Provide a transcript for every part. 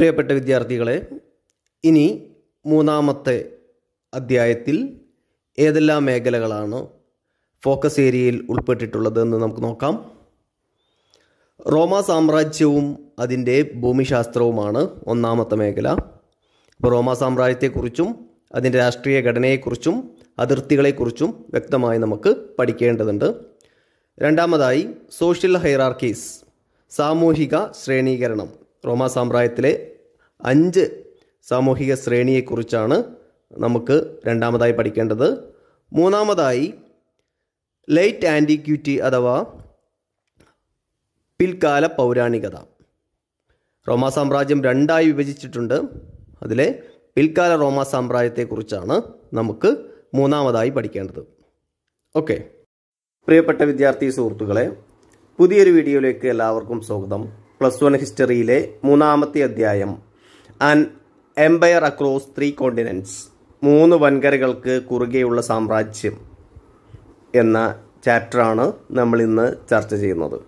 പ്രിയപ്പെട്ട വിദ്യാർത്ഥികളെ ഇനി മൂന്നാമത്തെ അധ്യായത്തിൽ ഏതെല്ലാം മേഖലകളാണ് ഫോക്കസ് ഏരിയയിൽ ഉൾപ്പെട്ടിട്ടുള്ളതെന്ന് നമുക്ക് നോക്കാം. റോമ സാമ്രാജ്യവും അതിന്റെ ഭൂമിശാസ്ത്രവുമാണ് ഒന്നാമത്തെ മേഖല. അപ്പോൾ റോമ സാമ്രാജ്യത്തെക്കുറിച്ചും അതിന്റെ രാഷ്ട്രീയ ഘടനയെക്കുറിച്ചും അതിർത്തികളെക്കുറിച്ചും വ്യക്തമായി നമുക്ക് പഠിക്കേണ്ടതുണ്ട്. രണ്ടാമതായി സോഷ്യൽ ഹൈറാർക്കീസ് സാമൂഹിക ശ്രേണീകരണം. റോമ സാമ്രാജ്യത്തിലെ അഞ്ച് സാമൂഹിക ശ്രേണിയെക്കുറിച്ചാണ് നമുക്ക് രണ്ടാമതായി പഠിക്കേണ്ടത്. മൂന്നാമതായി ലൈറ്റ് ആന്റിക്യൂറ്റി അഥവാ പിൽക്കാല പൗരാണികത. റോമാ സാമ്രാജ്യം രണ്ടായി വിഭജിച്ചിട്ടുണ്ട്. അതിലെ പിൽക്കാല റോമാ സാമ്രാജ്യത്തെക്കുറിച്ചാണ് നമുക്ക് മൂന്നാമതായി പഠിക്കേണ്ടത്. ഓക്കെ പ്രിയപ്പെട്ട വിദ്യാർത്ഥി സുഹൃത്തുക്കളെ പുതിയൊരു വീഡിയോയിലേക്ക് എല്ലാവർക്കും സ്വാഗതം. പ്ലസ് വൺ ഹിസ്റ്ററിയിലെ മൂന്നാമത്തെ അധ്യായം. And empire across three continents മൂന്ന് വൻകരകൾക്ക് കുറുകെയുള്ള സാമ്രാജ്യം എന്ന ചാപ്റ്ററാണ് നമ്മൾ ഇന്ന് ചർച്ച ചെയ്യുന്നത്.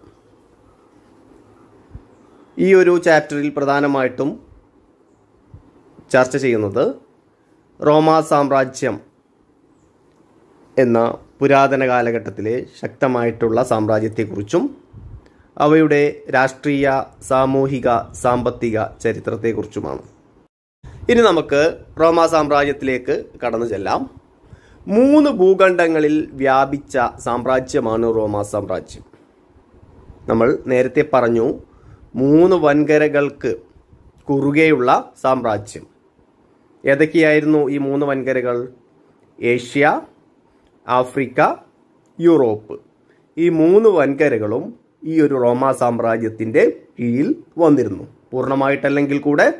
ഈ ഒരു ചാപ്റ്ററിൽ പ്രധാനമായിട്ടും ചർച്ച ചെയ്യുന്നത് റോമാ സാമ്രാജ്യം എന്ന പുരാതന കാലഘട്ടത്തിലെ ശക്തമായിട്ടുള്ള സാമ്രാജ്യത്തെക്കുറിച്ചും അവയുടെ രാഷ്ട്രീയ സാമൂഹിക സാമ്പത്തിക ചരിത്രത്തെക്കുറിച്ചുമാണ്. ഇനി നമുക്ക് റോമാ സാമ്രാജ്യത്തിലേക്ക് കടന്നു ചെല്ലാം. മൂന്ന് ഭൂഖണ്ഡങ്ങളിൽ വ്യാപിച്ച സാമ്രാജ്യമാണ് റോമാ സാമ്രാജ്യം. നമ്മൾ നേരത്തെ പറഞ്ഞു മൂന്ന് വൻകരകൾക്ക് കുറുകെയുള്ള സാമ്രാജ്യം. ഏതൊക്കെയായിരുന്നു ഈ മൂന്ന് വൻകരകൾ? Asia Africa Europe. ഈ മൂന്ന് വൻകരകളും ഈ ഒരു റോമാ സാമ്രാജ്യത്തിന്റെ കീഴിൽ വന്നിരുന്നു. പൂർണമായിട്ടല്ലെങ്കിൽ കൂടെ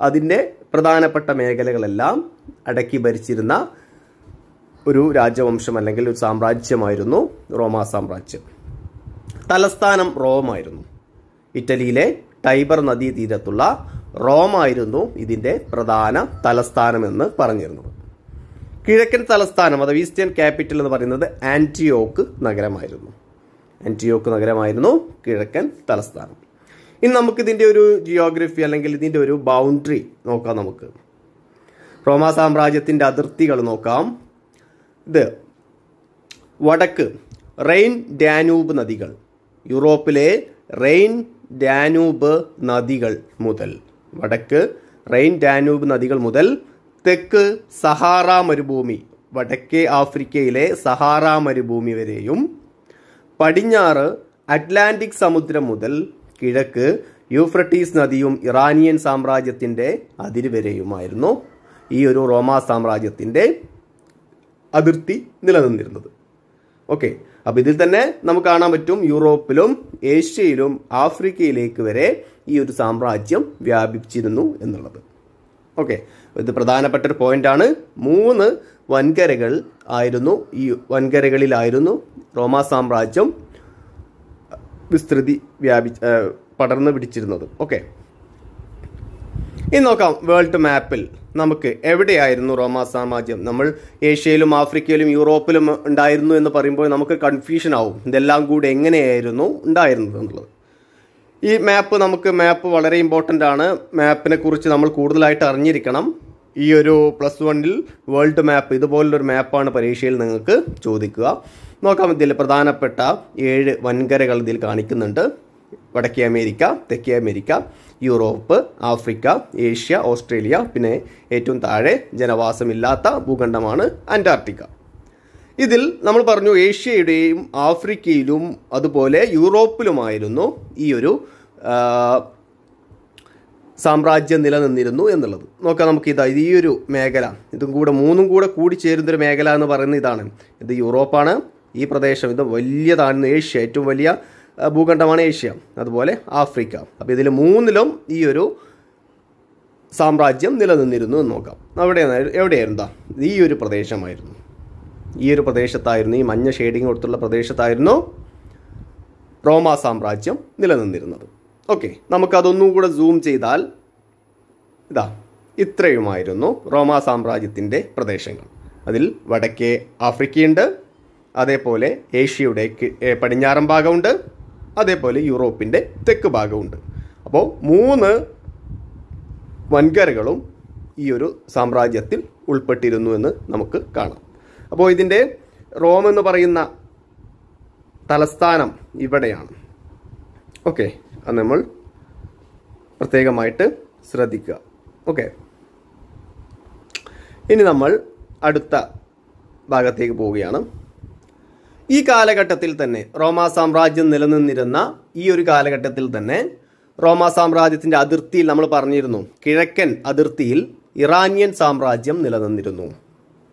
അതിന്റെ പ്രധാനപ്പെട്ട മേഖലകളെല്ലാം അടക്കി ഭരിച്ചിരുന്ന ഒരു രാജവംശം അല്ലെങ്കിൽ ഒരു സാമ്രാജ്യമായിരുന്നു റോമാ സാമ്രാജ്യം. തലസ്ഥാനം റോമായിരുന്നു. ഇറ്റലിയിലെ ടൈബർ നദീ തീരത്തുള്ള റോമായിരുന്നു ഇതിന്റെ പ്രധാന തലസ്ഥാനമെന്ന് പറഞ്ഞിരുന്നത്. കിഴക്കൻ തലസ്ഥാനം അഥവാ ഈസ്റ്റേൺ ക്യാപിറ്റൽ എന്ന് പറയുന്നത് ആന്റിയോക്ക് നഗരമായിരുന്നു. ആന്റിയോക്ക് നഗരമായിരുന്നു കിഴക്കൻ തലസ്ഥാനം. ഇനി നമുക്ക് ഇതിന്റെ ഒരു ജിയോഗ്രഫി അല്ലെങ്കിൽ ഇതിന്റെ ഒരു ബൗണ്ടറി നോക്കാം നമുക്ക്. റോമാ സാമ്രാജ്യത്തിന്റെ അതിർത്തികൾ നോക്കാം. ഇത് വടക്ക് റെയിൻ ഡാനൂബ് നദികൾ യൂറോപ്പിലെ റെയിൻ ഡാനൂബ് നദികൾ മുതൽ വടക്ക് റെയിൻ ഡാനൂബ് നദികൾ മുതൽ തെക്ക് സഹാറ മരുഭൂമി വടക്കേ ആഫ്രിക്കയിലെ സഹാറ മരുഭൂമി വരെയും പടിഞ്ഞാറ് അറ്റ്ലാന്റിക് സമുദ്രം മുതൽ കിഴക്ക് യൂഫ്രട്ടീസ് നദിയും ഇറാനിയൻ സാമ്രാജ്യത്തിന്റെ അതിരുവരെയുമായിരുന്നു ഈ ഒരു റോമാ സാമ്രാജ്യത്തിന്റെ അതിർത്തി നിലനിന്നിരുന്നത്. ഓക്കെ അപ്പോൾ ഇതിൽ തന്നെ നമുക്ക് കാണാൻ പറ്റും യൂറോപ്പിലും ഏഷ്യയിലും ആഫ്രിക്കയിലേക്ക് വരെ ഈ ഒരു സാമ്രാജ്യം വ്യാപിച്ചിരുന്നു എന്നുള്ളത്. ഓക്കെ ഇത് പ്രധാനപ്പെട്ട ഒരു പോയിന്റാണ് മൂന്ന് വൻകരകൾ ആയിരുന്നു. ഈ വൻകരകളിലായിരുന്നു റോമാ സാമ്രാജ്യം വിസ്തൃതി വ്യാപി പടർന്നു പിടിച്ചിരുന്നത്. ഓക്കെ. ഇനി നോക്കാം വേൾഡ് മാപ്പിൽ നമുക്ക് എവിടെയായിരുന്നു റോമാ സാമ്രാജ്യം? നമ്മൾ ഏഷ്യയിലും ആഫ്രിക്കയിലും യൂറോപ്പിലും ഉണ്ടായിരുന്നു എന്ന് പറയുമ്പോൾ നമുക്ക് കൺഫ്യൂഷൻ ആവും. ഇതെല്ലാം കൂടി എങ്ങനെയായിരുന്നു ഉണ്ടായിരുന്നത് എന്നുള്ളത്. ഈ മാപ്പ് നമുക്ക് മാപ്പ് വളരെ ഇമ്പോർട്ടന്റ് ആണ്. മാപ്പിനെ കുറിച്ച് നമ്മൾ കൂടുതലായിട്ട് അറിഞ്ഞിരിക്കണം. ഈ ഒരു പ്ലസ് വണ്ണിൽ വേൾഡ് മാപ്പ് ഇതുപോലൊരു മാപ്പാണ് പരീക്ഷയിൽ നിങ്ങൾക്ക് ചോദിക്കുക. നോക്കാം ഇതിൽ പ്രധാനപ്പെട്ട ഏഴ് വൻകരകൾ ഇതിൽ കാണിക്കുന്നുണ്ട്. വടക്കേ അമേരിക്ക തെക്കേ America Europe Africa Asia Australia പിന്നെ ഏറ്റവും താഴെ ജനവാസമില്ലാത്ത ഭൂഖണ്ഡമാണ് അന്റാർട്ടിക്ക. ഇതിൽ നമ്മൾ പറഞ്ഞു ഏഷ്യയുടെയും ആഫ്രിക്കയിലും അതുപോലെ യൂറോപ്പിലുമായിരുന്നു ഈ ഒരു സാമ്രാജ്യം നിലനിന്നിരുന്നു എന്നുള്ളത്. നോക്കാം നമുക്ക് ഇതാ ഈ ഒരു മേഖല. ഇതും കൂടെ മൂന്നും കൂടെ കൂടി ചേരുന്നൊരു മേഖല എന്ന് പറയുന്നത് ഇതാണ്. ഇത് യൂറോപ്പാണ്. ഈ പ്രദേശം ഇത് വലിയതാണ് ഏഷ്യ ഏറ്റവും വലിയ ഭൂഖണ്ഡമാണ് ഏഷ്യ. അതുപോലെ ആഫ്രിക്ക. അപ്പോൾ ഇതിൽ മൂന്നിലും ഈ ഒരു സാമ്രാജ്യം നിലനിന്നിരുന്നു എന്ന് നോക്കാം. അവിടെ എവിടെയായിരുന്നു ഈ ഒരു പ്രദേശമായിരുന്നു. ഈ ഒരു പ്രദേശത്തായിരുന്നു ഈ മഞ്ഞ ഷെയ്ഡിങ് കൊടുത്തുള്ള പ്രദേശത്തായിരുന്നു റോമാ സാമ്രാജ്യം നിലനിന്നിരുന്നത്. ഓക്കെ നമുക്കതൊന്നും കൂടെ സൂം ചെയ്താൽ ഇതാ ഇത്രയുമായിരുന്നു റോമാ സാമ്രാജ്യത്തിന്റെ പ്രദേശങ്ങൾ. അതിൽ വടക്കേ ആഫ്രിക്കയുണ്ട് അതേപോലെ ഏഷ്യയുടെ പടിഞ്ഞാറൻ ഭാഗമുണ്ട് അതേപോലെ യൂറോപ്പിന്റെ തെക്ക് ഭാഗമുണ്ട്. അപ്പോൾ മൂന്ന് വൻകരകളും ഈ ഒരു സാമ്രാജ്യത്തിൽ ഉൾപ്പെട്ടിരുന്നു എന്ന് നമുക്ക് കാണാം. അപ്പോൾ ഇതിന്റെ റോം എന്ന് പറയുന്ന തലസ്ഥാനം ഇവിടെയാണ്. ഓക്കെ അത് നമ്മൾ പ്രത്യേകമായിട്ട് ശ്രദ്ധിക്കുക. ഓക്കെ ഇനി നമ്മൾ അടുത്ത ഭാഗത്തേക്ക് പോവുകയാണ്. ഈ കാലഘട്ടത്തിൽ തന്നെ റോമാ സാമ്രാജ്യം നിലനിന്നിരുന്ന ഈ ഒരു കാലഘട്ടത്തിൽ തന്നെ റോമാ സാമ്രാജ്യത്തിന്റെ അതിർത്തിയിൽ നമ്മൾ പറഞ്ഞിരുന്നു. കിഴക്കൻ അതിർത്തിയിൽ ഇറാനിയൻ സാമ്രാജ്യം നിലനിന്നിരുന്നു.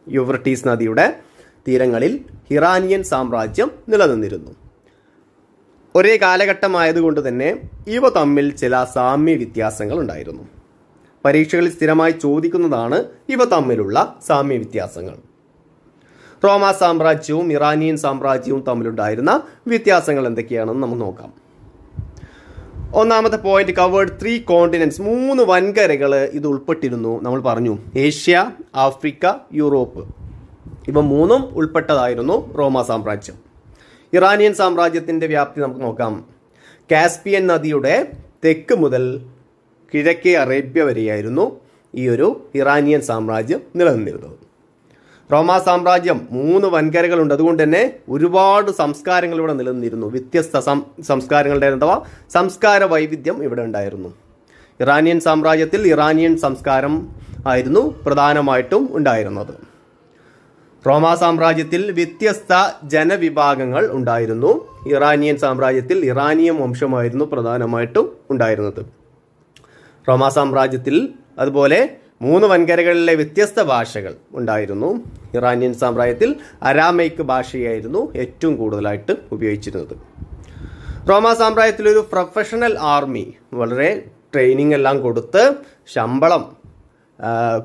യുവർട്ടീസ് നദിയുടെ തീരങ്ങളിൽ ഇറാനിയൻ സാമ്രാജ്യം നിലനിന്നിരുന്നു. ഒരേ കാലഘട്ടമായതുകൊണ്ട് തന്നെ ഇവ തമ്മിൽ ചില സാമ്യ വ്യത്യാസങ്ങൾ ഉണ്ടായിരുന്നു. പരീക്ഷകളിൽ സ്ഥിരമായി ചോദിക്കുന്നതാണ് ഇവ തമ്മിലുള്ള സാമ്യ വ്യത്യാസങ്ങൾ. റോമ സാമ്രാജ്യവും ഇറാനിയൻ സാമ്രാജ്യവും തമ്മിലുണ്ടായിരുന്ന വ്യത്യാസങ്ങൾ എന്തൊക്കെയാണെന്ന് നമുക്ക് നോക്കാം. ഒന്നാമത്തെ പോയിന്റ് കവേർഡ് ത്രീ കോണ്ടിനെന്റ്സ് മൂന്ന് വൻകരകൾ ഇത് ഉൾപ്പെട്ടിരുന്നു. നമ്മൾ പറഞ്ഞു ഏഷ്യ ആഫ്രിക്ക യൂറോപ്പ്. ഇവ മൂന്നും ഉൾപ്പെട്ടതായിരുന്നു റോമ സാമ്രാജ്യം. ഇറാനിയൻ സാമ്രാജ്യത്തിന്റെ വ്യാപ്തി നമുക്ക് നോക്കാം. കാസ്പിയൻ നദിയുടെ തെക്ക് മുതൽ കിഴക്കേ അറേബ്യ വരെയായിരുന്നു ഈ ഒരു ഇറാനിയൻ സാമ്രാജ്യം നിലനിന്നിരുന്നത്. റോമാ സാമ്രാജ്യം മൂന്ന് വൻകരകളുണ്ട്. അതുകൊണ്ട് തന്നെ ഒരുപാട് സംസ്കാരങ്ങൾ ഇവിടെ നിലനിന്നിരുന്നു. വ്യത്യസ്ത സംസ്കാരങ്ങളുടെ അഥവാ സംസ്കാര വൈവിധ്യം ഇവിടെ ഉണ്ടായിരുന്നു. ഇറാനിയൻ സാമ്രാജ്യത്തിൽ ഇറാനിയൻ സംസ്കാരം ആയിരുന്നു പ്രധാനമായിട്ടും ഉണ്ടായിരുന്നത്. റോമാ സാമ്രാജ്യത്തിൽ വ്യത്യസ്ത ജനവിഭാഗങ്ങൾ ഉണ്ടായിരുന്നു. ഇറാനിയൻ സാമ്രാജ്യത്തിൽ ഇറാനിയൻ വംശമായിരുന്നു പ്രധാനമായിട്ടും ഉണ്ടായിരുന്നത്. റോമാ സാമ്രാജ്യത്തിൽ അതുപോലെ മൂന്ന് വൻകരകളിലെ വ്യത്യസ്ത ഭാഷകൾ ഉണ്ടായിരുന്നു. ഇറാനിയൻ സാമ്രാജ്യത്തിൽ അരാമൈക്ക് ഭാഷയായിരുന്നു ഏറ്റവും കൂടുതലായിട്ട് ഉപയോഗിച്ചിരുന്നത്. റോമാ സാമ്രാജ്യത്തിൽ ഒരു പ്രൊഫഷണൽ ആർമി വളരെ ട്രെയിനിങ് എല്ലാം കൊടുത്ത് ശമ്പളം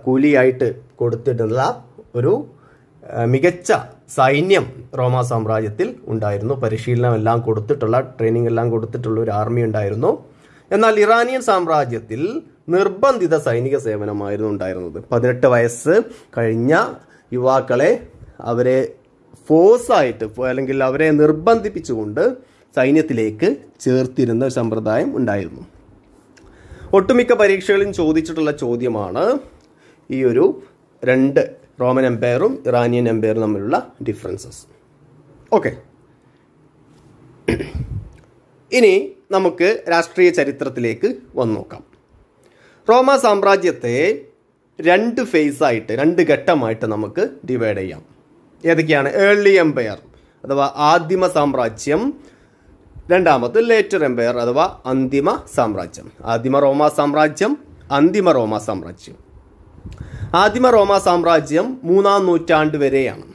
കൂലിയായിട്ട് കൊടുത്തിട്ടുള്ള ഒരു മികച്ച സൈന്യം റോമ സാമ്രാജ്യത്തിൽ ഉണ്ടായിരുന്നു. പരിശീലനം എല്ലാം കൊടുത്തിട്ടുള്ള ട്രെയിനിങ് എല്ലാം കൊടുത്തിട്ടുള്ള ഒരു ആർമി ഉണ്ടായിരുന്നു. എന്നാൽ ഇറാനിയൻ സാമ്രാജ്യത്തിൽ നിർബന്ധിത സൈനിക സേവനമായിരുന്നു ഉണ്ടായിരുന്നത്. പതിനെട്ട് വയസ്സ് കഴിഞ്ഞ യുവാക്കളെ അവരെ ഫോഴ്സായിട്ട് അല്ലെങ്കിൽ അവരെ നിർബന്ധിപ്പിച്ചുകൊണ്ട് സൈന്യത്തിലേക്ക് ചേർത്തിരുന്ന ഒരു സമ്പ്രദായം ഉണ്ടായിരുന്നു. ഒട്ടുമിക്ക പരീക്ഷകളിലും ചോദിച്ചിട്ടുള്ള ചോദ്യമാണ് ഈ ഒരു രണ്ട് റോമൻ എംപയറും ഇറാനിയൻ എംപയറും തമ്മിലുള്ള ഡിഫറൻസസ് ഓക്കെ ഇനി നമുക്ക് രാഷ്ട്രീയ ചരിത്രത്തിലേക്ക് വന്നു നോക്കാം. റോമ സാമ്രാജ്യത്തെ രണ്ട് ഫേസ് ആയിട്ട് രണ്ട് ഘട്ടമായിട്ട് നമുക്ക് ഡിവൈഡ് ചെയ്യാം. ഏതൊക്കെയാണ്? ഏർലി എംപയർ അഥവാ ആദിമ സാമ്രാജ്യം രണ്ടാമത് ലേറ്റർ എംപയർ അഥവാ അന്തിമ സാമ്രാജ്യം. ആദിമ റോമ സാമ്രാജ്യം അന്തിമ റോമ സാമ്രാജ്യം. ആദിമ റോമ സാമ്രാജ്യം മൂന്നാം നൂറ്റാണ്ട് വരെയാണ്.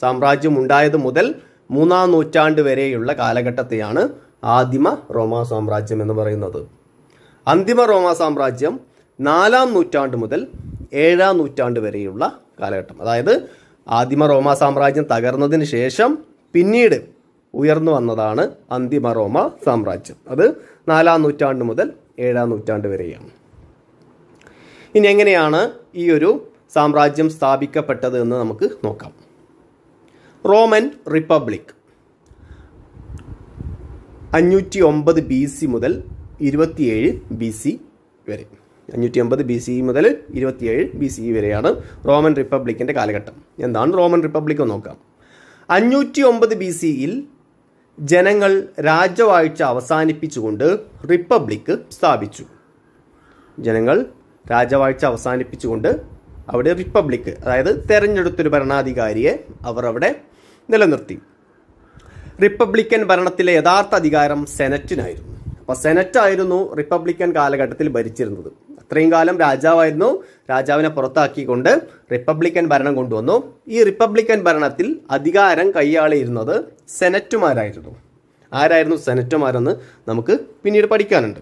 സാമ്രാജ്യം ഉണ്ടായത് മുതൽ മൂന്നാം നൂറ്റാണ്ട് വരെയുള്ള കാലഘട്ടത്തെയാണ് ആദിമ റോമ സാമ്രാജ്യം എന്ന് പറയുന്നത്. അന്തിമ റോമ സാമ്രാജ്യം നാലാം നൂറ്റാണ്ട് മുതൽ ഏഴാം നൂറ്റാണ്ട് വരെയുള്ള കാലഘട്ടം. അതായത് ആദിമ റോമ സാമ്രാജ്യം തകർന്നതിന് ശേഷം പിന്നീട് ഉയർന്നു വന്നതാണ് അന്തിമ റോമ സാമ്രാജ്യം. അത് നാലാം നൂറ്റാണ്ട് മുതൽ ഏഴാം നൂറ്റാണ്ട് വരെയാണ്. ഇനി എങ്ങനെയാണ് ഈ ഒരു സാമ്രാജ്യം സ്ഥാപിക്കപ്പെട്ടത് എന്ന് നമുക്ക് നോക്കാം. റോമൻ റിപ്പബ്ലിക് അഞ്ഞൂറ്റി ഒമ്പത് ബി സി മുതൽ ഇരുപത്തിയേഴ് ബി സി വരെ. അഞ്ഞൂറ്റി അമ്പത് ബി സി മുതൽ ഇരുപത്തിയേഴ് ബി സി വരെയാണ് റോമൻ റിപ്പബ്ലിക്കിന്റെ കാലഘട്ടം. എന്താണ് റോമൻ റിപ്പബ്ലിക് നോക്കാം. അഞ്ഞൂറ്റി ഒമ്പത് ബി സിയിൽ ജനങ്ങൾ രാജവാഴ്ച അവസാനിപ്പിച്ചുകൊണ്ട് റിപ്പബ്ലിക്ക് സ്ഥാപിച്ചു. ജനങ്ങൾ രാജവാഴ്ച അവസാനിപ്പിച്ചുകൊണ്ട് അവിടെ റിപ്പബ്ലിക് അതായത് തെരഞ്ഞെടുത്തൊരു ഭരണാധികാരിയെ അവർ അവിടെ നിലനിർത്തി. റിപ്പബ്ലിക്കൻ ഭരണത്തിലെ യഥാർത്ഥ അധികാരം സെനറ്റിനായിരുന്നു. അപ്പോൾ സെനറ്റ് ആയിരുന്നു റിപ്പബ്ലിക്കൻ കാലഘട്ടത്തിൽ ഭരിച്ചിരുന്നത്. അത്രയും കാലം രാജാവായിരുന്നു. രാജാവിനെ പുറത്താക്കിക്കൊണ്ട് റിപ്പബ്ലിക്കൻ ഭരണം കൊണ്ടുവന്നു. ഈ റിപ്പബ്ലിക്കൻ ഭരണത്തിൽ അധികാരം കൈയാളിയിരുന്നത് സെനറ്റുമാരായിരുന്നു. ആരായിരുന്നു സെനറ്റുമാരെന്ന് നമുക്ക് പിന്നീട് പഠിക്കാനുണ്ട്.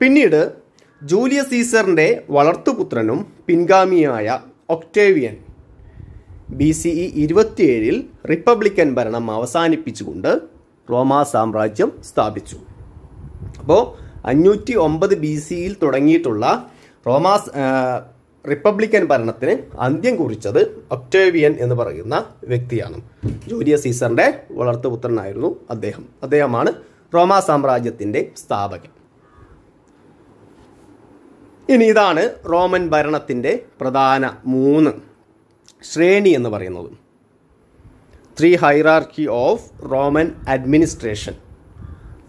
പിന്നീട് ജൂലിയസ് സീസറിന്റെ വളർത്തുപുത്രനും പിൻഗാമിയായ ഒക്ടേവിയൻ. ബി സി ഇ ഇരുപത്തിയേഴിൽ റിപ്പബ്ലിക്കൻ ഭരണം അവസാനിപ്പിച്ചുകൊണ്ട് റോമാ സാമ്രാജ്യം സ്ഥാപിച്ചു. അപ്പോൾ അഞ്ഞൂറ്റി ഒമ്പത് ബി സിയിൽ തുടങ്ങിയിട്ടുള്ള റോമാ റിപ്പബ്ലിക്കൻ ഭരണത്തിന് അന്ത്യം കുറിച്ചത് ഒക്ടേവിയൻ എന്ന് പറയുന്ന വ്യക്തിയാണ്. ജൂലിയസ് സീസറിന്റെ വളർത്തുപുത്രനായിരുന്നു അദ്ദേഹം. അദ്ദേഹമാണ് റോമാ സാമ്രാജ്യത്തിന്റെ സ്ഥാപകൻ. ഇനി ഇതാണ് റോമൻ ഭരണത്തിന്റെ പ്രധാന മൂന്ന് ശ്രേണി എന്ന് പറയുന്നത്. Three hierarchy of Roman administration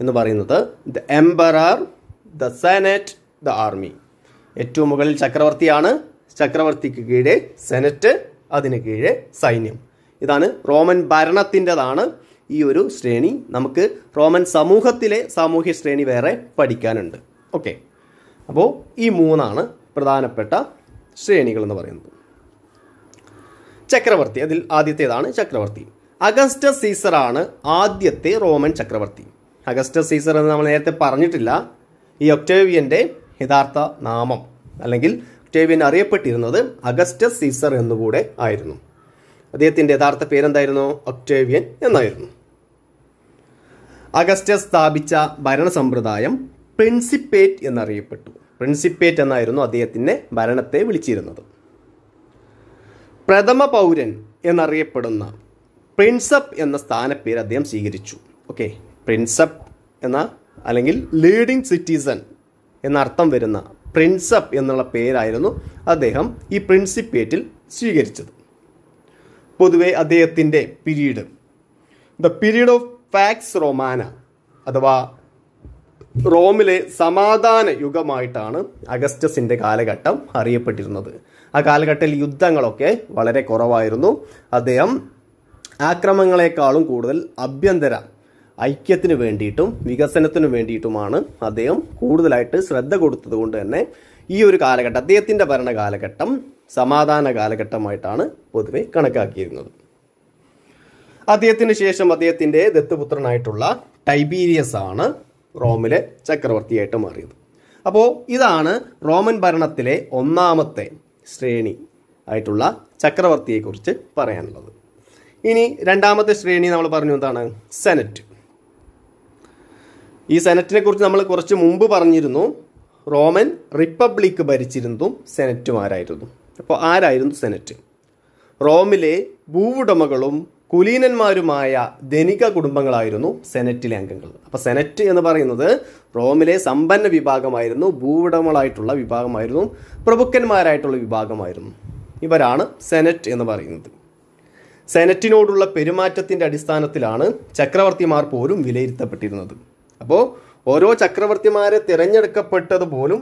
എന്ന് പറയുന്നത് the emperor the senate the army ഏറ്റവും മുകളിൽ ചക്രവർത്തിയാണ്. ചക്രവർത്തിക്ക് കീഴെ സെനറ്റ് അതിന് കീഴെ സൈന്യം. ഇതാണ് റോമൻ ഭരണത്തിന്റെതാണ് ഈ ഒരു ശ്രേണി. നമുക്ക് റോമൻ സമൂഹത്തിലെ സാമൂഹ്യ ശ്രേണി വേറെ പഠിക്കാനുണ്ട്. ഓക്കെ അപ്പോൾ ഈ മൂന്നാണ് പ്രധാനപ്പെട്ട ശ്രേണികൾ എന്ന് പറയുന്നത്. ചക്രവർത്തി അതിൽ ആദ്യത്തേതാണ് ചക്രവർത്തി. അഗസ്റ്റസ് സീസറാണ് ആദ്യത്തെ റോമൻ ചക്രവർത്തി. അഗസ്റ്റസ് സീസർ എന്ന് നമ്മൾ നേരത്തെ പറഞ്ഞിട്ടില്ല. ഈ ഒക്ടേവിയന്റെ യഥാർത്ഥ നാമം അല്ലെങ്കിൽ ഒക്ടേവിയൻ അറിയപ്പെട്ടിരുന്നത് അഗസ്റ്റസ് സീസർ എന്നുകൂടെ ആയിരുന്നു. അദ്ദേഹത്തിന്റെ യഥാർത്ഥ പേരെന്തായിരുന്നു? ഒക്ടേവിയൻ എന്നായിരുന്നു. അഗസ്റ്റസ് സ്ഥാപിച്ച ഭരണ സമ്പ്രദായം പ്രിൻസിപ്പേറ്റ് എന്നറിയപ്പെട്ടു. പ്രിൻസിപ്പേറ്റ് എന്നായിരുന്നു അദ്ദേഹത്തിന്റെ ഭരണത്തെ വിളിച്ചിരുന്നത്. പ്രഥമ പൗരൻ എന്നറിയപ്പെടുന്ന പ്രിൻസപ്പ് എന്ന സ്ഥാനപ്പേര് അദ്ദേഹം സ്വീകരിച്ചു. ഓക്കെ പ്രിൻസപ്പ് എന്ന അല്ലെങ്കിൽ ലീഡിംഗ് സിറ്റിസൺ എന്നർത്ഥം വരുന്ന പ്രിൻസപ്പ് എന്നുള്ള പേരായിരുന്നു അദ്ദേഹം ഈ പ്രിൻസിപ്പേറ്റിൽ സ്വീകരിച്ചത്. പൊതുവെ അദ്ദേഹത്തിന്റെ period. The period of pax Romana അഥവാ റോമിലെ സമാധാന യുഗമായിട്ടാണ് അഗസ്റ്റസിന്റെ കാലഘട്ടം അറിയപ്പെട്ടിരുന്നത്. ആ കാലഘട്ടത്തിൽ യുദ്ധങ്ങളൊക്കെ വളരെ കുറവായിരുന്നു. അദ്ദേഹം ആക്രമങ്ങളെക്കാളും കൂടുതൽ അഭ്യന്തര ഐക്യത്തിന് വേണ്ടിയിട്ടും വികസനത്തിന് വേണ്ടിയിട്ടുമാണ് അദ്ദേഹം കൂടുതലായിട്ട് ശ്രദ്ധ കൊടുത്തത് കൊണ്ട് തന്നെ ഈ ഒരു കാലഘട്ടം അദ്ദേഹത്തിന്റെ ഭരണകാലഘട്ടം സമാധാന കാലഘട്ടമായിട്ടാണ് പൊതുവെ കണക്കാക്കിയിരുന്നത്. അദ്ദേഹത്തിന് ശേഷം അദ്ദേഹത്തിന്റെ ദത്തുപുത്രനായിട്ടുള്ള ടൈബീരിയസ് ആണ് റോമിലെ ചക്രവർത്തിയായിട്ട് മാറിയത്. അപ്പോൾ ഇതാണ് റോമൻ ഭരണത്തിലെ ഒന്നാമത്തെ ശ്രേണി ആയിട്ടുള്ള ചക്രവർത്തിയെക്കുറിച്ച് പറയാനുള്ളത്. ഇനി രണ്ടാമത്തെ ശ്രേണി നമ്മൾ പറഞ്ഞു എന്താണ്? സെനറ്റ്. ഈ സെനറ്റിനെ കുറിച്ച് നമ്മൾ കുറച്ച് മുമ്പ് പറഞ്ഞിരുന്നു. റോമൻ റിപ്പബ്ലിക് ഭരിച്ചിരുന്നതും സെനറ്റുമാരായിരുന്നു. അപ്പോൾ ആരായിരുന്നു സെനറ്റ്? റോമിലെ ഭൂവുടമകളും കുലീനന്മാരുമായ ധനിക കുടുംബങ്ങളായിരുന്നു സെനറ്റിലെ അംഗങ്ങൾ. അപ്പോൾ സെനറ്റ് എന്ന് പറയുന്നത് റോമിലെ സമ്പന്ന വിഭാഗമായിരുന്നു ഭൂവുടമകളായിട്ടുള്ള വിഭാഗമായിരുന്നു പ്രഭുക്കന്മാരായിട്ടുള്ള വിഭാഗമായിരുന്നു. ഇവരാണ് സെനറ്റ് എന്ന് പറയുന്നത്. സെനറ്റിനോടുള്ള പെരുമാറ്റത്തിന്റെ അടിസ്ഥാനത്തിലാണ് ചക്രവർത്തിമാർ പോലും വിലയിരുത്തപ്പെട്ടിരുന്നത്. അപ്പോൾ ഓരോ ചക്രവർത്തിമാരെ തിരഞ്ഞെടുക്കപ്പെട്ടത് പോലും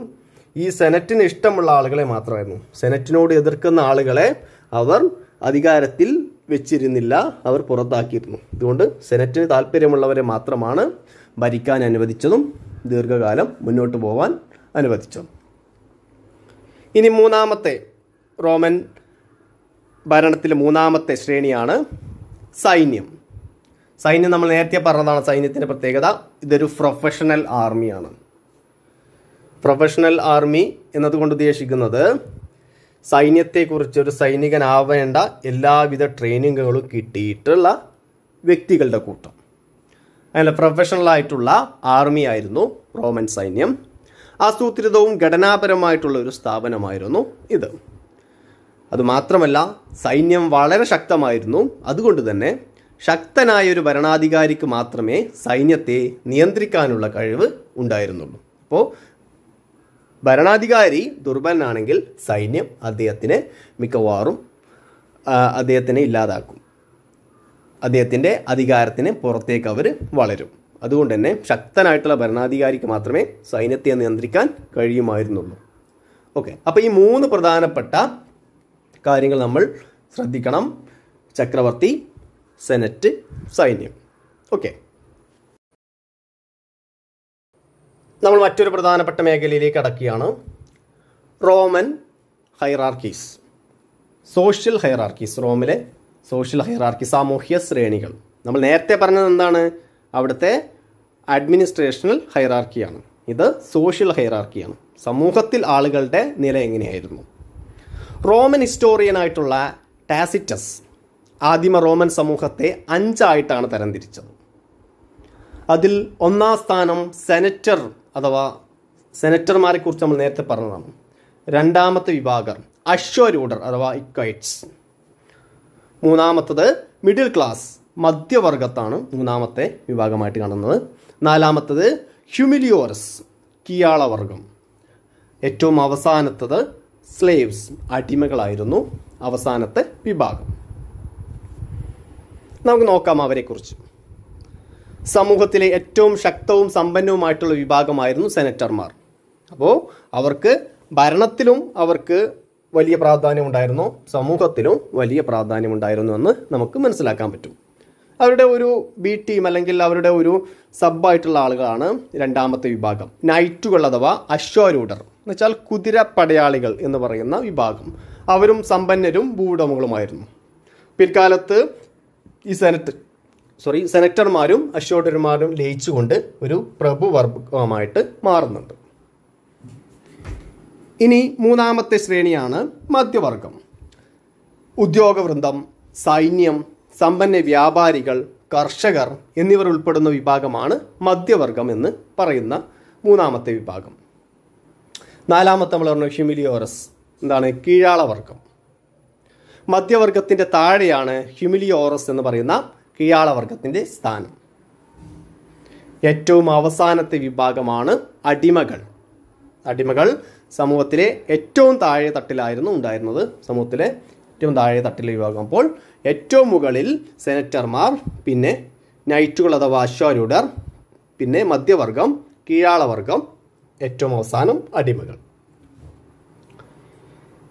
ഈ സെനറ്റിന് ഇഷ്ടമുള്ള ആളുകളെ മാത്രമായിരുന്നു. സെനറ്റിനോട് എതിർക്കുന്ന ആളുകളെ അവർ അധികാരത്തിൽ വെച്ചിരുന്നില്ല. അവർ പുറത്താക്കിയിരുന്നു. അതുകൊണ്ട് സെനറ്റിന് താല്പര്യമുള്ളവരെ മാത്രമാണ് ഭരിക്കാൻ അനുവദിച്ചതും ദീർഘകാലം മുന്നോട്ട് പോകാൻ അനുവദിച്ചതും. ഇനി മൂന്നാമത്തെ റോമൻ ഭരണത്തിലെ മൂന്നാമത്തെ ശ്രേണിയാണ് സൈന്യം. സൈന്യം നമ്മൾ നേരത്തെ പറഞ്ഞതാണ് സൈന്യത്തിന്റെ പ്രത്യേകത. ഇതൊരു പ്രൊഫഷണൽ ആർമിയാണ് പ്രൊഫഷണൽ ആർമി എന്നതുകൊണ്ട് ഉദ്ദേശിക്കുന്നത് സൈന്യത്തെക്കുറിച്ച് ഒരു സൈനികനാവേണ്ട എല്ലാവിധ ട്രെയിനിങ്ങുകളും കിട്ടിയിട്ടുള്ള വ്യക്തികളുടെ കൂട്ടം. അങ്ങനെ പ്രൊഫഷണൽ ആയിട്ടുള്ള ആർമി ആയിരുന്നു റോമൻ സൈന്യം. ആസൂത്രിതവും ഘടനാപരമായിട്ടുള്ള ഒരു സ്ഥാപനമായിരുന്നു ഇത്. അതുമാത്രമല്ല സൈന്യം വളരെ ശക്തമായിരുന്നു. അതുകൊണ്ട് തന്നെ ശക്തനായ ഒരു ഭരണാധികാരിക്ക് മാത്രമേ സൈന്യത്തെ നിയന്ത്രിക്കാനുള്ള കഴിവ് ഉണ്ടായിരുന്നുള്ളൂ. അപ്പോൾ ഭരണാധികാരി ദുർബലനാണെങ്കിൽ സൈന്യം അദ്ദേഹത്തിനെ മിക്കവാറും അദ്ദേഹത്തിനെ ഇല്ലാതാക്കും. അദ്ദേഹത്തിന്റെ അധികാരത്തിന് പുറത്തേക്ക് അവർ വളരും. അതുകൊണ്ട് തന്നെ ശക്തനായിട്ടുള്ള ഭരണാധികാരിക്ക് മാത്രമേ സൈന്യത്തെ നിയന്ത്രിക്കാൻ കഴിയുമായിരുന്നുള്ളൂ. ഓക്കെ അപ്പോൾ ഈ മൂന്ന് പ്രധാനപ്പെട്ട കാര്യങ്ങൾ നമ്മൾ ശ്രദ്ധിക്കണം. ചക്രവർത്തി സെനറ്റ് സൈന്യം. ഓക്കെ. നമ്മൾ മറ്റൊരു പ്രധാനപ്പെട്ട മേഖലയിലേക്ക് അടക്കുകയാണ്. Roman hierarchies. Social hierarchies. റോമിലെ സോഷ്യൽ ഹൈറാർക്കി സാമൂഹ്യ ശ്രേണികൾ. നമ്മൾ നേരത്തെ പറഞ്ഞത് എന്താണ്? അവിടുത്തെ അഡ്മിനിസ്ട്രേഷണൽ ഹൈറാർക്കിയാണ്. ഇത് സോഷ്യൽ ഹൈറാർക്കിയാണ്. സമൂഹത്തിൽ ആളുകളുടെ നില എങ്ങനെയായിരുന്നു? റോമൻ ഹിസ്റ്റോറിയനായിട്ടുള്ള ടാസിറ്റസ് ആദിമ റോമൻ സമൂഹത്തെ അഞ്ചായിട്ടാണ് തരംതിരിച്ചത്. അതിൽ ഒന്നാം സ്ഥാനം സെനറ്റർ അഥവാ സെനറ്റർമാരെ കുറിച്ച് നമ്മൾ നേരത്തെ പറഞ്ഞതാണ്. രണ്ടാമത്തെ വിഭാഗം അശ്വരൂഢർ അഥവാ ഇക്വൈറ്റ്സ്. മൂന്നാമത്തത് മിഡിൽ ക്ലാസ് മധ്യവർഗത്താണ് മൂന്നാമത്തെ വിഭാഗമായിട്ട് കാണുന്നത്. നാലാമത്തത് ഹ്യൂമിലിയോറസ് കിയാളവർഗം. ഏറ്റവും അവസാനത്തത് സ്ലേവ്സ് അടിമകളായിരുന്നു അവസാനത്തെ വിഭാഗം. നമുക്ക് നോക്കാം അവരെക്കുറിച്ച്. സമൂഹത്തിലെ ഏറ്റവും ശക്തവും സമ്പന്നവുമായിട്ടുള്ള വിഭാഗമായിരുന്നു സെനറ്റർമാർ. അപ്പോൾ അവർക്ക് ഭരണത്തിലും അവർക്ക് വലിയ പ്രാധാന്യം ഉണ്ടായിരുന്നു സമൂഹത്തിലും വലിയ പ്രാധാന്യം ഉണ്ടായിരുന്നു എന്ന് നമുക്ക് മനസ്സിലാക്കാൻ പറ്റും. അവരുടെ ഒരു ബി ടീം അല്ലെങ്കിൽ അവരുടെ ഒരു സബായിട്ടുള്ള ആളുകളാണ് രണ്ടാമത്തെ വിഭാഗം. നൈറ്റുകൾ അഥവാ അശ്വാരൂഢർ എന്ന് വെച്ചാൽ കുതിര പടയാളികൾ എന്ന് പറയുന്ന വിഭാഗം. അവരും സമ്പന്നരും ഭൂവുടമകളുമായിരുന്നു. പിൽക്കാലത്ത് ഈ സെനറ്റ് സോറി സെനറ്റർമാരും അശ്വോട്ടർമാരും ലയിച്ചുകൊണ്ട് ഒരു പ്രഭുവർഗമായിട്ട് മാറുന്നുണ്ട്. ഇനി മൂന്നാമത്തെ ശ്രേണിയാണ് മധ്യവർഗം. ഉദ്യോഗവൃന്ദം സൈന്യം സമ്പന്ന വ്യാപാരികൾ കർഷകർ എന്നിവർ ഉൾപ്പെടുന്ന വിഭാഗമാണ് മധ്യവർഗം എന്ന് പറയുന്ന മൂന്നാമത്തെ വിഭാഗം. നാലാമത്തെ നമ്മൾ പറഞ്ഞു ഹ്യൂമിലിയോറസ് എന്താണ് കീഴാളവർഗം. മധ്യവർഗത്തിന്റെ താഴെയാണ് ഹ്യൂമിലിയോറസ് എന്ന് പറയുന്ന കീഴാളവർഗത്തിന്റെ സ്ഥാനം. ഏറ്റവും അവസാനത്തെ വിഭാഗമാണ് അടിമകൾ. അടിമകൾ സമൂഹത്തിലെ ഏറ്റവും താഴെ തട്ടിലായിരുന്നു ഉണ്ടായിരുന്നത്. സമൂഹത്തിലെ ഏറ്റവും താഴെ തട്ടിലെ വിഭാഗം അപ്പോൾ ഏറ്റവും മുകളിൽ സെനറ്റർമാർ പിന്നെ നൈറ്റുകൾ അഥവാ അശ്വാരൂഢർ പിന്നെ മധ്യവർഗം കീഴാളവർഗം ഏറ്റവും അവസാനം അടിമകൾ.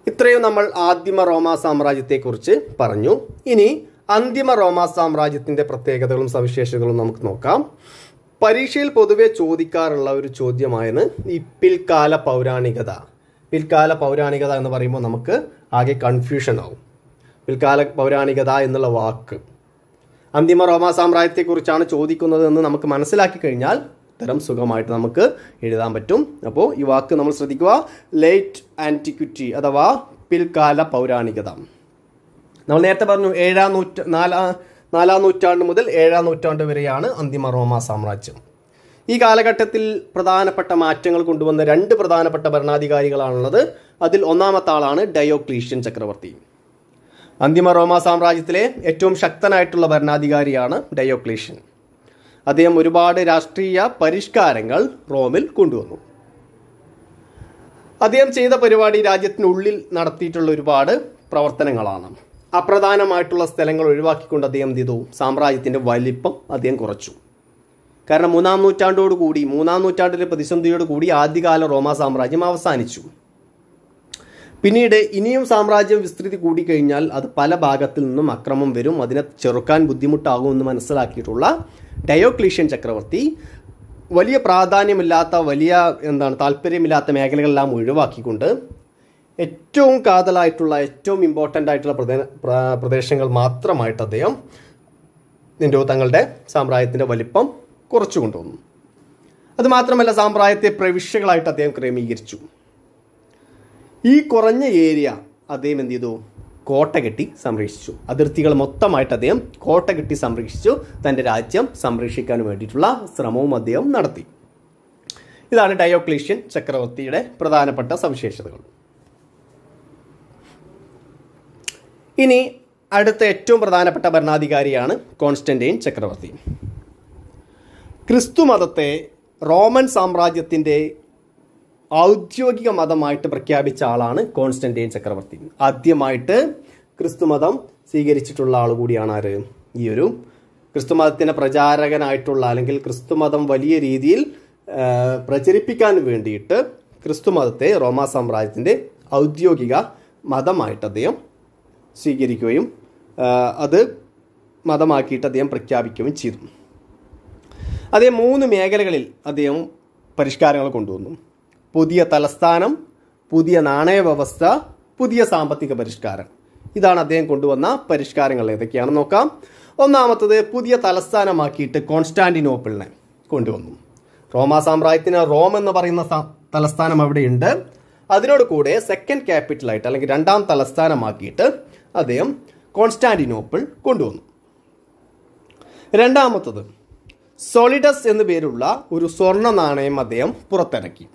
ഇത്രയും നമ്മൾ ആദിമ റോമാ സാമ്രാജ്യത്തെക്കുറിച്ച് പറഞ്ഞു. ഇനി അന്തിമ റോമാ സാമ്രാജ്യത്തിന്റെ പ്രത്യേകതകളും സവിശേഷതകളും നമുക്ക് നോക്കാം. പരീക്ഷയിൽ പൊതുവെ ചോദിക്കാറുള്ള ഒരു ചോദ്യമായിരുന്നു ഈ പിൽക്കാല പൗരാണികത. പിൽക്കാല പൗരാണികത എന്ന് പറയുമ്പോൾ നമുക്ക് ആകെ കൺഫ്യൂഷൻ ആവും. പിൽക്കാല പൗരാണികത എന്നുള്ള വാക്ക്. അന്തിമ റോമാ സാമ്രാജ്യത്തെക്കുറിച്ചാണ് ചോദിക്കുന്നത് എന്ന് നമുക്ക് മനസ്സിലാക്കി കഴിഞ്ഞാൽ ഉത്തരം സുഖമായിട്ട് നമുക്ക് എഴുതാൻ പറ്റും. അപ്പോൾ ഈ വാക്ക് നമ്മൾ ശ്രദ്ധിക്കുക. ലേറ്റ് ആന്റിക്വിറ്റി അഥവാ പിൽക്കാല പൗരാണികത. നമ്മൾ നേരത്തെ പറഞ്ഞു ഏഴാം നൂറ്റ നാലാ നാലാം നൂറ്റാണ്ട് മുതൽ ഏഴാം നൂറ്റാണ്ട് വരെയാണ് അന്തിമ റോമ സാമ്രാജ്യം. ഈ കാലഘട്ടത്തിൽ പ്രധാനപ്പെട്ട മാറ്റങ്ങൾ കൊണ്ടുവന്ന രണ്ട് പ്രധാനപ്പെട്ട ഭരണാധികാരികളാണുള്ളത്. അതിൽ ഒന്നാമത്തെ ആളാണ് ഡയോക്ലീഷ്യൻ ചക്രവർത്തി. അന്തിമ റോമ സാമ്രാജ്യത്തിലെ ഏറ്റവും ശക്തനായിട്ടുള്ള ഭരണാധികാരിയാണ് ഡയോക്ലീഷ്യൻ. അദ്ദേഹം ഒരുപാട് രാഷ്ട്രീയ പരിഷ്കാരങ്ങൾ റോമിൽ കൊണ്ടുവന്നു. അദ്ദേഹം ചെയ്ത പരിപാടി രാജ്യത്തിനുള്ളിൽ നടത്തിയിട്ടുള്ള ഒരുപാട് പ്രവർത്തനങ്ങളാണ്. അപ്രധാനമായിട്ടുള്ള സ്ഥലങ്ങൾ ഒഴിവാക്കിക്കൊണ്ട് അദ്ദേഹം എന്ത് ചെയ്തു? സാമ്രാജ്യത്തിന്റെ വലിപ്പം അദ്ദേഹം കുറച്ചു. കാരണം മൂന്നാം നൂറ്റാണ്ടോട് കൂടി മൂന്നാം നൂറ്റാണ്ടിലെ പ്രതിസന്ധിയോട് കൂടി ആദ്യകാല റോമാ സാമ്രാജ്യം അവസാനിച്ചു. പിന്നീട് ഇനിയും സാമ്രാജ്യം വിസ്തൃതി കൂടിക്കഴിഞ്ഞാൽ അത് പല ഭാഗത്തിൽ നിന്നും അക്രമം വരും. അതിനെ ചെറുക്കാൻ ബുദ്ധിമുട്ടാകുമെന്ന് മനസ്സിലാക്കിയിട്ടുള്ള ഡയോക്ലീഷ്യൻ ചക്രവർത്തി വലിയ പ്രാധാന്യമില്ലാത്ത വലിയ എന്താണ് താല്പര്യമില്ലാത്ത മേഖലകളെല്ലാം ഒഴിവാക്കിക്കൊണ്ട് ഏറ്റവും കാതലായിട്ടുള്ള ഏറ്റവും ഇമ്പോർട്ടന്റ് ആയിട്ടുള്ള പ്രദേ പ്രദേശങ്ങൾ മാത്രമായിട്ട് അദ്ദേഹം നിന്റെ തങ്ങളുടെ സാമ്രാജ്യത്തിന്റെ വലിപ്പം കുറച്ചു കൊണ്ടുവന്നു. അതുമാത്രമല്ല സാമ്രാജ്യത്തെ പ്രവിശ്യകളായിട്ട് അദ്ദേഹം ക്രമീകരിച്ചു. ഈ കുറഞ്ഞ ഏരിയ അദ്ദേഹം എന്ത് ചെയ്തു? കോട്ട കെട്ടി സംരക്ഷിച്ചു. അതിർത്തികൾ മൊത്തമായിട്ട് അദ്ദേഹം കോട്ട കെട്ടി സംരക്ഷിച്ചു. തന്റെ രാജ്യം സംരക്ഷിക്കാൻ വേണ്ടിയിട്ടുള്ള ശ്രമവും അദ്ദേഹം നടത്തി. ഇതാണ് ഡയോക്ലീഷ്യൻ ചക്രവർത്തിയുടെ പ്രധാനപ്പെട്ട സവിശേഷതകൾ. ഇനി അടുത്ത ഏറ്റവും പ്രധാനപ്പെട്ട ഭരണാധികാരിയാണ് കോൺസ്റ്റന്റൈൻ ചക്രവർത്തി. ക്രിസ്തു മതത്തെ റോമൻ സാമ്രാജ്യത്തിന്റെ ഔദ്യോഗിക മതമായിട്ട് പ്രഖ്യാപിച്ച ആളാണ് കോൺസ്റ്റന്റൈൻ ചക്രവർത്തി. ആദ്യമായിട്ട് ക്രിസ്തുമതം സ്വീകരിച്ചിട്ടുള്ള ആൾ കൂടിയാണ് ആര്? ഈ ഒരു ക്രിസ്തുമതത്തിന്റെ പ്രചാരകനായിട്ടുള്ള അല്ലെങ്കിൽ ക്രിസ്തുമതം വലിയ രീതിയിൽ പ്രചരിപ്പിക്കാൻ വേണ്ടിയിട്ട് ക്രിസ്തുമതത്തെ റോമാ സാമ്രാജ്യത്തിന്റെ ഔദ്യോഗിക മതമായിട്ട് അദ്ദേഹം സ്വീകരിക്കുകയും അത് മതമാക്കിയിട്ട് അദ്ദേഹം പ്രഖ്യാപിക്കുകയും ചെയ്തു. അതേ മൂന്ന് മേഖലകളിൽ അദ്ദേഹം പരിഷ്കാരങ്ങൾ കൊണ്ടുവന്നു. പുതിയ തലസ്ഥാനം പുതിയ നാണയ വ്യവസ്ഥ പുതിയ സാമ്പത്തിക പരിഷ്കാരം. ഇതാണ് അദ്ദേഹം കൊണ്ടുവന്ന പരിഷ്കാരങ്ങൾ ഏതൊക്കെയാണെന്ന് നോക്കാം. ഒന്നാമത്തത് പുതിയ തലസ്ഥാനമാക്കിയിട്ട് കോൺസ്റ്റാന്റിനോപ്പിളിനെ കൊണ്ടുവന്നു. റോമാ സാമ്രാജ്യത്തിന് റോം എന്ന് പറയുന്ന തലസ്ഥാനം അവിടെയുണ്ട്. അതിനോട് കൂടെ സെക്കൻഡ് ക്യാപിറ്റലായിട്ട് അല്ലെങ്കിൽ രണ്ടാം തലസ്ഥാനമാക്കിയിട്ട് അദ്ദേഹം കോൺസ്റ്റാന്റിനോപ്പിൾ കൊണ്ടുവന്നു. രണ്ടാമത്തത് സോളിഡസ് എന്നു പേരുള്ള ഒരു സ്വർണ നാണയം അദ്ദേഹം പുറത്തിറക്കി.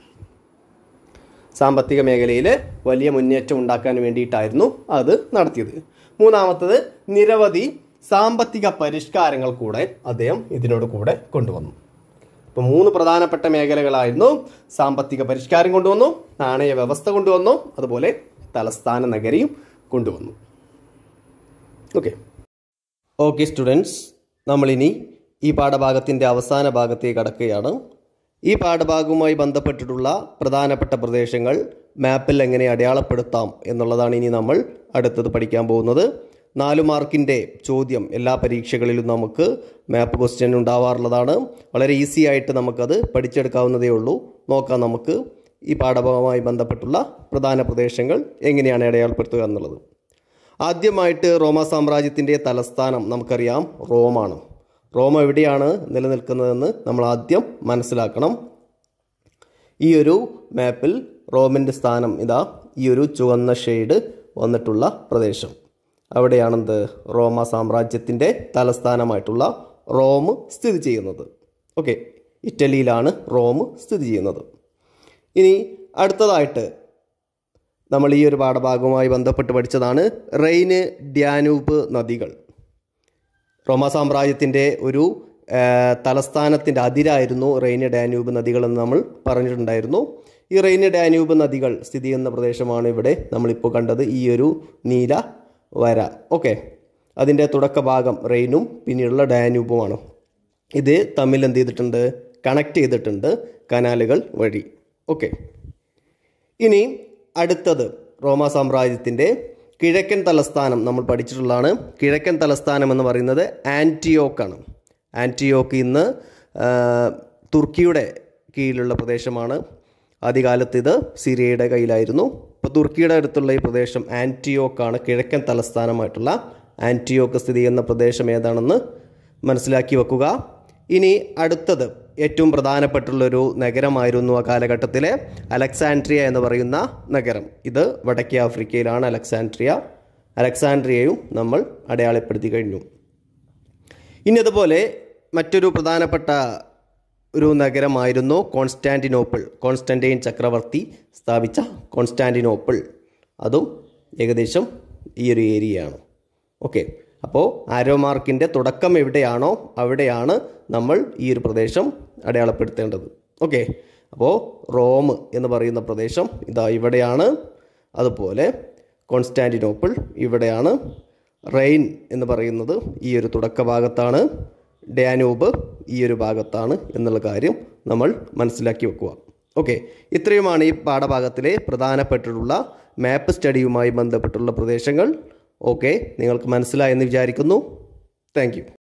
സാമ്പത്തിക മേഖലയിൽ വലിയ മുന്നേറ്റം ഉണ്ടാക്കാൻ വേണ്ടിയിട്ടായിരുന്നു അത് നടത്തിയത്. മൂന്നാമത്തത് നിരവധി സാമ്പത്തിക പരിഷ്കാരങ്ങൾ കൂടെ അദ്ദേഹം ഇതിനോട് കൂടെ കൊണ്ടുവന്നു. ഇപ്പോൾ മൂന്ന് പ്രധാനപ്പെട്ട മേഖലകളായിരുന്നു. സാമ്പത്തിക പരിഷ്കാരം കൊണ്ടുവന്നു നാണയ വ്യവസ്ഥ കൊണ്ടുവന്നു അതുപോലെ തലസ്ഥാന നഗരിയും കൊണ്ടുവന്നു. ഓക്കെ ഓക്കെ സ്റ്റുഡൻസ് നമ്മളിനി ഈ പാഠഭാഗത്തിന്റെ അവസാന ഭാഗത്തേക്ക് കടക്കുകയാണ്. ഈ പാഠഭാഗവുമായി ബന്ധപ്പെട്ടിട്ടുള്ള പ്രധാനപ്പെട്ട പ്രദേശങ്ങൾ മാപ്പിൽ എങ്ങനെ അടയാളപ്പെടുത്താം എന്നുള്ളതാണ് ഇനി നമ്മൾ അടുത്തത് പഠിക്കാൻ പോകുന്നത്. നാല് മാർക്കിന്റെ ചോദ്യം എല്ലാ പരീക്ഷകളിലും നമുക്ക് മാപ്പ് ക്വസ്റ്റ്യൻ ഉണ്ടാവാറുള്ളതാണ്. വളരെ ഈസി ആയിട്ട് നമുക്കത് പഠിച്ചെടുക്കാവുന്നതേ ഉള്ളൂ. നോക്കാം നമുക്ക് ഈ പാഠഭാഗവുമായി ബന്ധപ്പെട്ടുള്ള പ്രധാന പ്രദേശങ്ങൾ എങ്ങനെയാണ് അടയാളപ്പെടുത്തുക എന്നുള്ളത്. ആദ്യമായിട്ട് റോമ സാമ്രാജ്യത്തിന്റെ തലസ്ഥാനം നമുക്കറിയാം റോമാണ്. റോമ എവിടെയാണ് നിലനിൽക്കുന്നതെന്ന് നമ്മൾ ആദ്യം മനസ്സിലാക്കണം. ഈ ഒരു മാപ്പിൽ റോമിന്റെ സ്ഥാനം ഇതാ ഈ ഒരു ചുവന്ന ഷെയ്ഡ് വന്നിട്ടുള്ള പ്രദേശം. അവിടെയാണെന്ത്? റോമ സാമ്രാജ്യത്തിന്റെ തലസ്ഥാനമായിട്ടുള്ള റോം സ്ഥിതി ചെയ്യുന്നത്. ഓക്കെ ഇറ്റലിയിലാണ് റോം സ്ഥിതി ചെയ്യുന്നത്. ഇനി അടുത്തതായിട്ട് നമ്മൾ ഈ ഒരു പാഠഭാഗവുമായി ബന്ധപ്പെട്ട് പഠിച്ചതാണ് റെയിന് ഡ്യാനൂബ് നദികൾ. റോമ സാമ്രാജ്യത്തിന്റെ ഒരു തലസ്ഥാനത്തിന്റെ അതിരായിരുന്നു റെയിന് ഡാനൂബ് നദികൾ എന്ന് നമ്മൾ പറഞ്ഞിട്ടുണ്ടായിരുന്നു. ഈ റെയിന് ഡാനൂബ് നദികൾ സ്ഥിതി ചെയ്യുന്ന പ്രദേശമാണ് ഇവിടെ നമ്മളിപ്പോൾ കണ്ടത്. ഈ ഒരു നീല വര. ഓക്കെ. അതിന്റെ തുടക്ക ഭാഗം റെയിനും പിന്നീടുള്ള ഡാനൂബുമാണ് ഇത് തമ്മിൽ എന്ത് ചെയ്തിട്ടുണ്ട്? കണക്ട് ചെയ്തിട്ടുണ്ട് കനാലുകൾ വഴി. ഓക്കെ. ഇനി അടുത്തത് റോമ സാമ്രാജ്യത്തിന്റെ കിഴക്കൻ തലസ്ഥാനം നമ്മൾ പഠിച്ചിട്ടുള്ളതാണ്. കിഴക്കൻ തലസ്ഥാനം എന്ന് പറയുന്നത് ആന്റിയോക്കാണ് ആന്റിയോക്ക് ഇന്ന് തുർക്കിയുടെ കീഴിലുള്ള പ്രദേശമാണ്. ആദ്യകാലത്ത് ഇത് സിറിയയുടെ കയ്യിലായിരുന്നു. ഇപ്പോൾ തുർക്കിയുടെ അടുത്തുള്ള ഈ പ്രദേശം ആന്റിയോക്കാണ് കിഴക്കൻ തലസ്ഥാനമായിട്ടുള്ള ആന്റിയോക്ക് സ്ഥിതി ചെയ്യുന്ന പ്രദേശം ഏതാണെന്ന് മനസ്സിലാക്കി വെക്കുക. ഇനി അടുത്തത് ഏറ്റവും പ്രധാനപ്പെട്ടുള്ളൊരു നഗരമായിരുന്നു ആ കാലഘട്ടത്തിലെ അലക്സാൻഡ്രിയ എന്ന് പറയുന്ന നഗരം. ഇത് വടക്കേ ആഫ്രിക്കയിലാണ് അലക്സാൻഡ്രിയ അലക്സാൻഡ്രിയയും നമ്മൾ അടയാളപ്പെടുത്തി കഴിഞ്ഞു. ഇനി അതുപോലെ മറ്റൊരു പ്രധാനപ്പെട്ട ഒരു നഗരമായിരുന്നു കോൺസ്റ്റാന്റിനോപ്പിൾ കോൺസ്റ്റന്റൈൻ ചക്രവർത്തി സ്ഥാപിച്ച കോൺസ്റ്റാന്റിനോപ്പിൾ അതും ഏകദേശം ഈ ഒരു ഏരിയയാണ്. ഓക്കെ. അപ്പോൾ ആരോ മാർക്കിന്റെ തുടക്കം എവിടെയാണോ അവിടെയാണ് നമ്മൾ ഈ ഒരു പ്രദേശം അടയാളപ്പെടുത്തേണ്ടത്. ഓക്കെ അപ്പോൾ റോം എന്ന് പറയുന്ന പ്രദേശം ഇതാ ഇവിടെയാണ്. അതുപോലെ കോൺസ്റ്റാന്റിനോപ്പിൾ ഇവിടെയാണ്. റെയിൻ എന്ന് പറയുന്നത് ഈ ഒരു തുടക്ക ഭാഗത്താണ്. ഡാനൂബ് ഈ ഒരു ഭാഗത്താണ് എന്നുള്ള കാര്യം നമ്മൾ മനസ്സിലാക്കി വെക്കുക. ഓക്കെ ഇത്രയുമാണ് ഈ പാഠഭാഗത്തിലെ പ്രധാനപ്പെട്ടിട്ടുള്ള മാപ്പ് സ്റ്റഡിയുമായി ബന്ധപ്പെട്ടുള്ള പ്രദേശങ്ങൾ. ഓക്കെ നിങ്ങൾക്ക് മനസ്സിലായെന്ന് വിചാരിക്കുന്നു. താങ്ക്